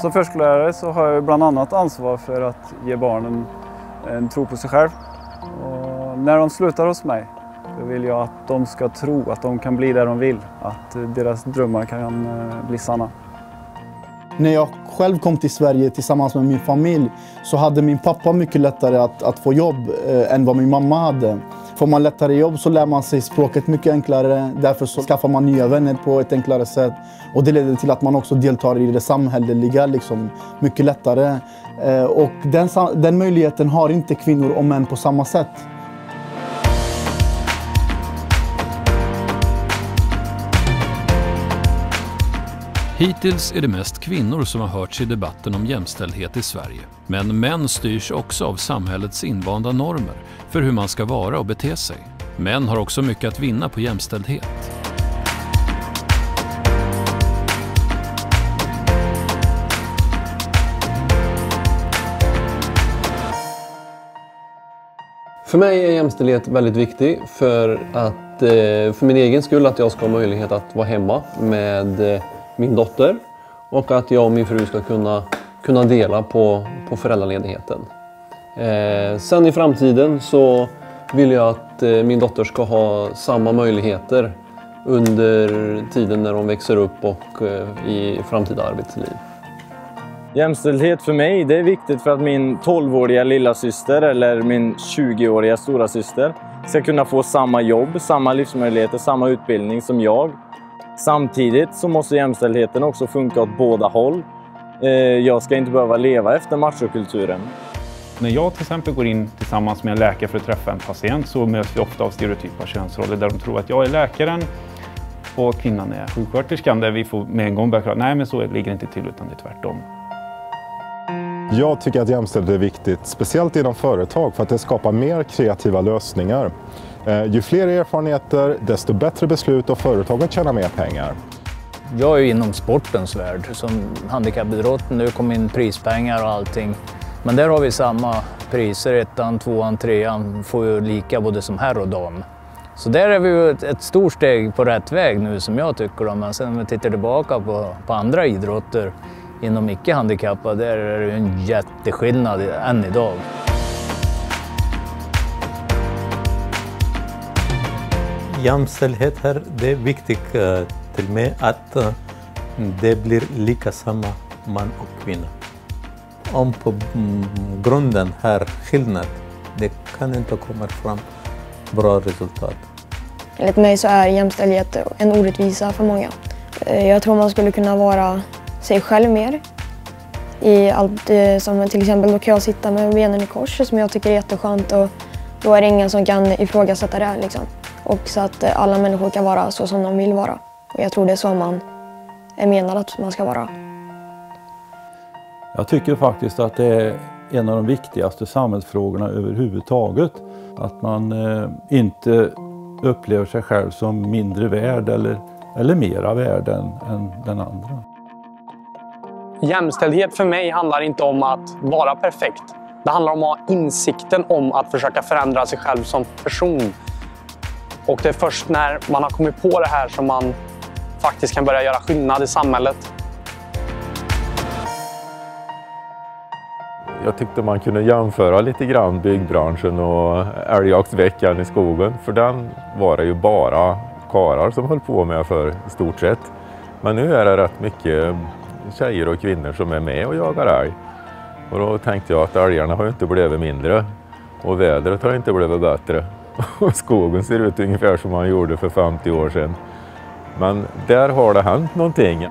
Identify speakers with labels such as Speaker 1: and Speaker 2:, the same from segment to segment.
Speaker 1: Som förskollärare så har jag bland annat ansvar för att ge barnen en tro på sig själv. Och när de slutar hos mig då vill jag att de ska tro att de kan bli där de vill, att deras drömmar kan eh, bli sanna.
Speaker 2: När jag själv kom till Sverige tillsammans med min familj så hade min pappa mycket lättare att, att få jobb eh, än vad min mamma hade. Får man lättare jobb så lär man sig språket mycket enklare. Därför så skaffar man nya vänner på ett enklare sätt. Och det leder till att man också deltar i det samhälleliga liksom, mycket lättare. Eh, och den, den möjligheten har inte kvinnor och män på samma sätt.
Speaker 3: Hittills är det mest kvinnor som har hörts i debatten om jämställdhet i Sverige. Men män styrs också av samhällets invanda normer för hur man ska vara och bete sig. Män har också mycket att vinna på jämställdhet.
Speaker 4: För mig är jämställdhet väldigt viktig för att eh, för min egen skull att jag ska ha möjlighet att vara hemma med eh, min dotter och att jag och min fru ska kunna, kunna dela på, på föräldraledigheten. Eh, sen i framtiden så vill jag att eh, min dotter ska ha samma möjligheter under tiden när hon växer upp och eh, i framtida arbetsliv.
Speaker 5: Jämställdhet för mig det är viktigt för att min 12-åriga lilla syster eller min 20-åriga stora syster ska kunna få samma jobb, samma livsmöjligheter, samma utbildning som jag Samtidigt så måste jämställdheten också funka åt båda håll. Eh, jag ska inte behöva leva efter machokulturen.
Speaker 6: När jag till exempel går in tillsammans med en läkare för att träffa en patient så möts vi ofta av stereotypa könsroller där de tror att jag är läkaren och kvinnan är sjuksköterskan där vi får med en gång börja klara, nej men så ligger det inte till utan det är tvärtom.
Speaker 7: Jag tycker att jämställdhet är viktigt, speciellt inom företag för att det skapar mer kreativa lösningar. Eh, ju fler erfarenheter, desto bättre beslut och företaget tjänar mer pengar.
Speaker 8: Jag är ju inom sportens värld. Som handikappidrotten, nu kommer in prispengar och allting. Men där har vi samma priser, ettan, tvåan, trean får ju lika både som herr och dam. Så där är vi ju ett, ett stort steg på rätt väg nu som jag tycker. Då. Men sen om vi tittar tillbaka på, på andra idrotter inom icke-handikappade, där är det en jätteskillnad än idag.
Speaker 9: Jämställdhet här, det är viktigt eh, till mig att eh, det blir lika samma man och kvinna. Om på mm, grunden här skillnad, det kan inte komma fram bra resultat.
Speaker 10: Enligt mig så är jämställdhet en orättvisa för många. Eh, jag tror man skulle kunna vara sig själv mer. I allt som till exempel, då kan jag sitta med benen i kors som jag tycker är jätteskönt och då är det ingen som kan ifrågasätta det. Liksom. Och så att eh, alla människor kan vara så som de vill vara. Och jag tror det är så man är menad att man ska vara.
Speaker 11: Jag tycker faktiskt att det är en av de viktigaste samhällsfrågorna överhuvudtaget. Att man eh, inte upplever sig själv som mindre värd eller, eller mera värd än, än den andra.
Speaker 12: Jämställdhet för mig handlar inte om att vara perfekt. Det handlar om att ha insikten om att försöka förändra sig själv som person. Och det är först när man har kommit på det här som man faktiskt kan börja göra skillnad i samhället.
Speaker 13: Jag tyckte man kunde jämföra lite grann byggbranschen och älgjaktsveckan i skogen. För den var det ju bara karar som höll på med för i stort sett. Men nu är det rätt mycket tjejer och kvinnor som är med och jagar älg. Och då tänkte jag att älgarna har ju inte blivit mindre och vädret har inte blivit bättre. Och skogen ser ut ungefär som man gjorde för 50 år sedan. Men där har det hänt någonting.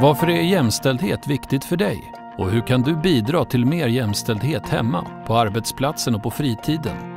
Speaker 3: Varför är jämställdhet viktigt för dig? Och hur kan du bidra till mer jämställdhet hemma, på arbetsplatsen och på fritiden?